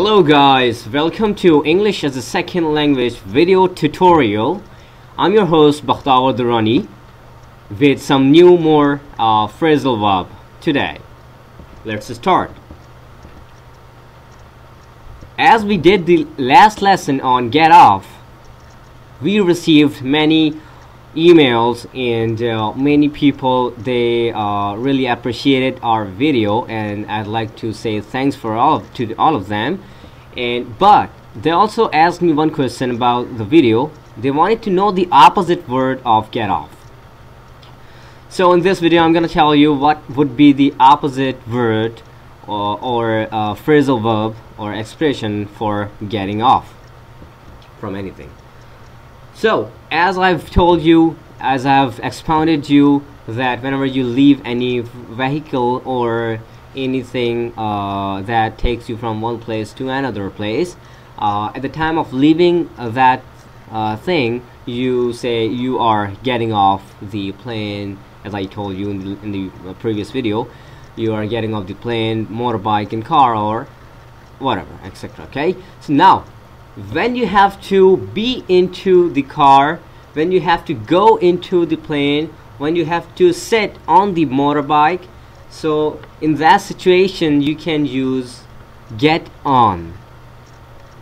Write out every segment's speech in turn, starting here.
Hello guys, welcome to English as a Second Language video tutorial. I'm your host Bakhtaur Durrani with some new more uh, phrasal verb today. Let's start. As we did the last lesson on get off, we received many emails and uh, many people they uh, really appreciated our video and I'd like to say thanks for all to all of them. And but they also asked me one question about the video. They wanted to know the opposite word of get off. So in this video I'm gonna tell you what would be the opposite word or, or uh, phrasal verb or expression for getting off from anything so as I've told you as I've expounded you that whenever you leave any vehicle or anything uh, that takes you from one place to another place uh, at the time of leaving uh, that uh, thing you say you are getting off the plane. As I told you in the, in the previous video you are getting off the plane motorbike and car or whatever etc okay? So now when you have to be into the car when you have to go into the plane when you have to sit on the motorbike so in that situation you can use get on.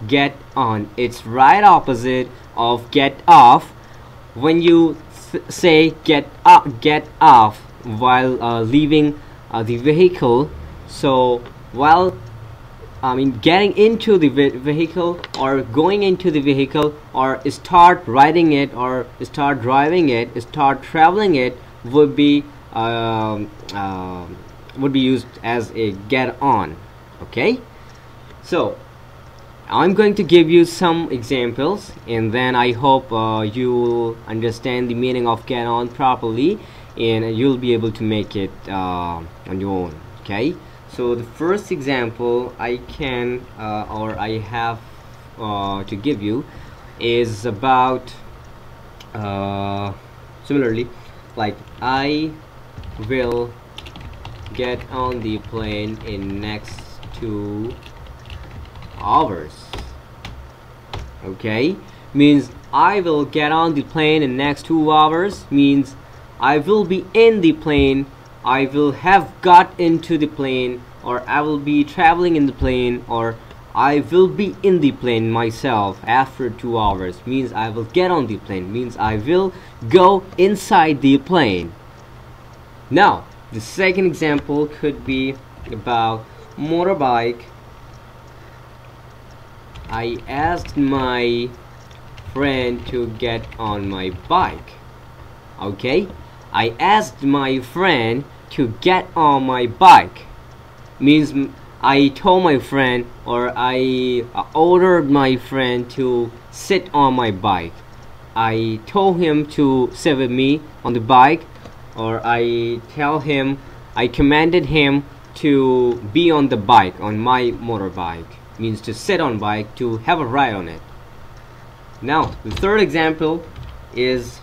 Get on. It's right opposite of get off. When you say get up get off while uh, leaving uh, the vehicle so while I mean getting into the vehicle or going into the vehicle or start riding it or start driving it start traveling it would be um, uh, would be used as a get on okay? So I'm going to give you some examples and then I hope uh, you understand the meaning of get on properly and you'll be able to make it uh, on your own okay so the first example I can uh, or I have uh, to give you is about uh, similarly like I will get on the plane in next two hours. Okay? Means I will get on the plane in next two hours means I will be in the plane I will have got into the plane or I will be traveling in the plane or I will be in the plane myself after two hours. Means I will get on the plane. Means I will go inside the plane. Now the second example could be about motorbike. I asked my friend to get on my bike. Okay? I asked my friend to get on my bike. Means I told my friend or I uh, ordered my friend to sit on my bike. I told him to sit with me on the bike or I tell him I commanded him to be on the bike on my motorbike. Means to sit on bike to have a ride on it. Now the third example is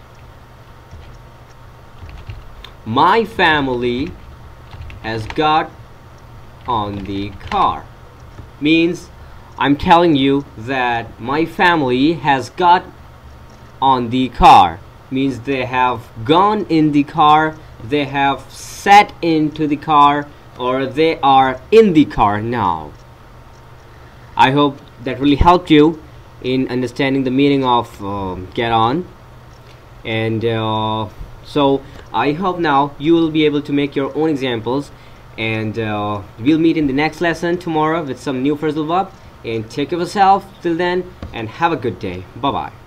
my family has got on the car. Means I'm telling you that my family has got on the car. Means they have gone in the car they have sat into the car or they are in the car now. I hope that really helped you in understanding the meaning of uh, get on. And uh, so I hope now you will be able to make your own examples and uh, we'll meet in the next lesson tomorrow with some new phrasal verb and take care of yourself till then and have a good day. Bye bye